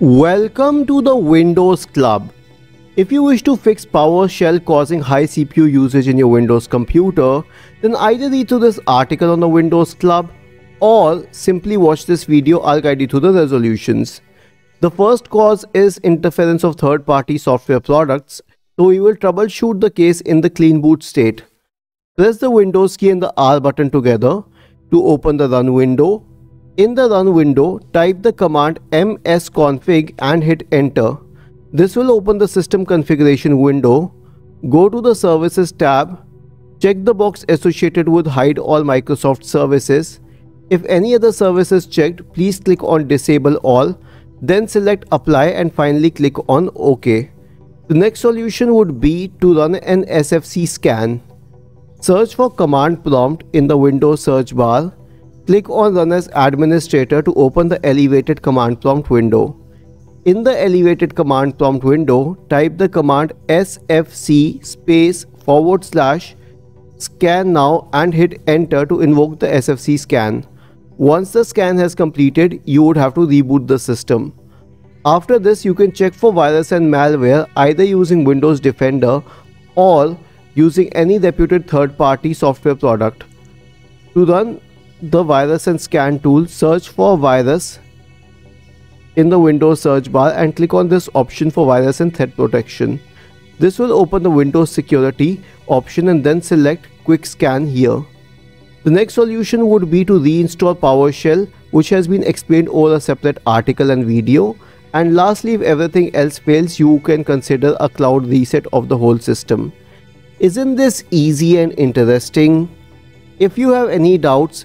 Welcome to the Windows Club. If you wish to fix PowerShell causing high CPU usage in your Windows computer, then either read through this article on the Windows Club or simply watch this video, I'll guide you through the resolutions. The first cause is interference of third-party software products, so we will troubleshoot the case in the clean boot state. Press the Windows key and the R button together to open the run window in the run window, type the command msconfig and hit enter. This will open the system configuration window. Go to the services tab. Check the box associated with hide all Microsoft services. If any other service is checked, please click on disable all. Then select apply and finally click on OK. The next solution would be to run an SFC scan. Search for command prompt in the Windows search bar Click on Run as Administrator to open the elevated command prompt window. In the elevated command prompt window, type the command sfc space forward slash scan now and hit enter to invoke the sfc scan. Once the scan has completed, you would have to reboot the system. After this, you can check for virus and malware either using Windows Defender or using any reputed third-party software product. To run the virus and scan tool, search for virus in the Windows search bar and click on this option for virus and threat protection. This will open the Windows security option and then select quick scan here. The next solution would be to reinstall PowerShell which has been explained over a separate article and video. And lastly, if everything else fails, you can consider a cloud reset of the whole system. Isn't this easy and interesting? If you have any doubts,